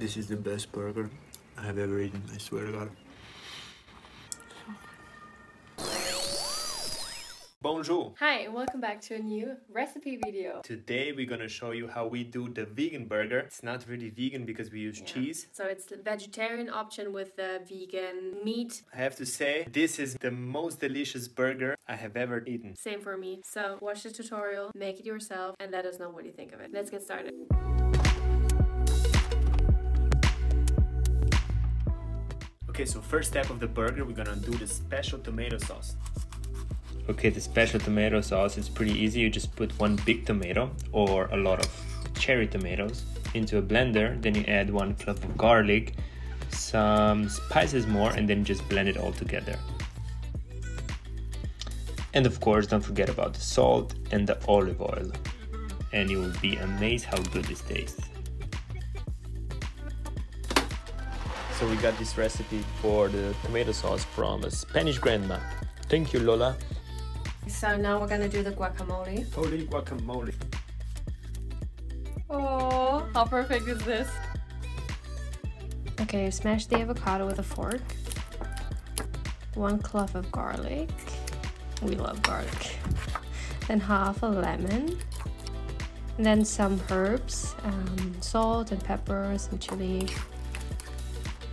This is the best burger I have ever eaten, I swear to God. Bonjour! Hi and welcome back to a new recipe video. Today we're gonna show you how we do the vegan burger. It's not really vegan because we use Yeah. cheese. So it's the vegetarian option with the vegan meat. I have to say, this is the most delicious burger I have ever eaten. Same for me. So watch the tutorial, make it yourself, and let us know what you think of it. Let's get started. Okay, so first step of the burger, we're gonna do the special tomato sauce. Okay, the special tomato sauce is pretty easy. You just put one big tomato or a lot of cherry tomatoes into a blender. Then you add one clove of garlic, some spices more, and then just blend it all together. And of course, don't forget about the salt and the olive oil. And you will be amazed how good this tastes. So we got this recipe for the tomato sauce from a Spanish grandma. Thank you, Lola. So now we're gonna do the guacamole. Holy guacamole. Oh, how perfect is this? Okay, smash the avocado with a fork. One clove of garlic. We love garlic. Then half a lemon. And then some herbs, um, salt and pepper, some chili,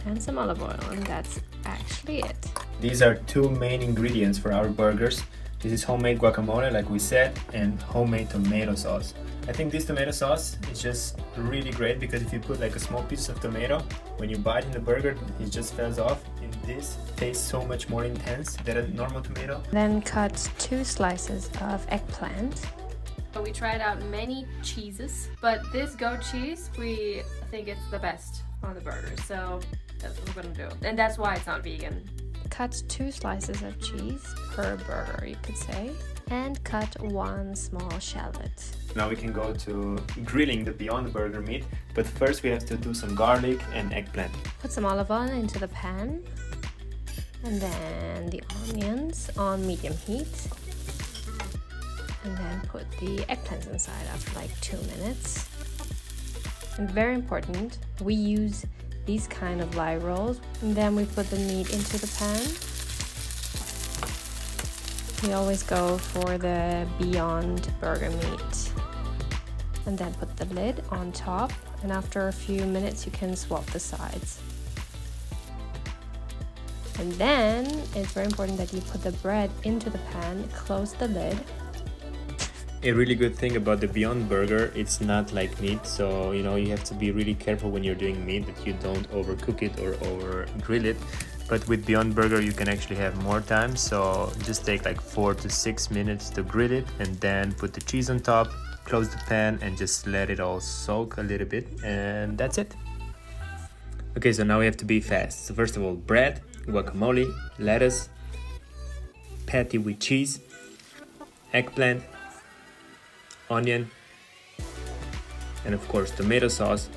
and some olive oil. And that's actually it. These are two main ingredients for our burgers. This is homemade guacamole, like we said, and homemade tomato sauce. I think this tomato sauce is just really great because if you put like a small piece of tomato, when you bite in the burger, it just falls off. And this tastes so much more intense than a normal tomato. Then cut two slices of eggplant. But we tried out many cheeses, but this goat cheese, we think it's the best on the burger. So that's what we're gonna do. And that's why it's not vegan. Cut two slices of cheese per burger, you could say. And cut one small shallot. Now we can go to grilling the Beyond Burger meat, but first we have to do some garlic and eggplant. Put some olive oil into the pan. And then the onions on medium heat. And then put the eggplants inside after like two minutes. And very important, we use these kind of lye rolls. And then we put the meat into the pan. We always go for the Beyond Burger meat. And then put the lid on top. And after a few minutes, you can swap the sides. And then it's very important that you put the bread into the pan, close the lid, A really good thing about the Beyond Burger, it's not like meat, so you know you have to be really careful when you're doing meat that you don't overcook it or over grill it. But with Beyond Burger, you can actually have more time, so just take like four to six minutes to grill it, and then put the cheese on top, close the pan, and just let it all soak a little bit, and that's it. Okay, so now we have to be fast. So first of all, bread, guacamole, lettuce, patty with cheese, eggplant, onion, and of course tomato sauce.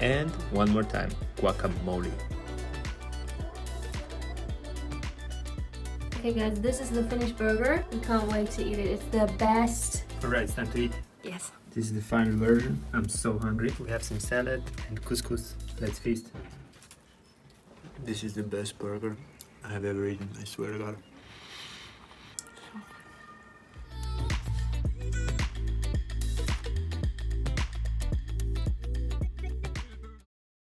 And one more time, guacamole. Okay guys, this is the finished burger. We can't wait to eat it. It's the best. Alright, it's time to eat. Yes. This is the final version. I'm so hungry. We have some salad and couscous. Let's feast. This is the best burger I have ever eaten, I swear to God.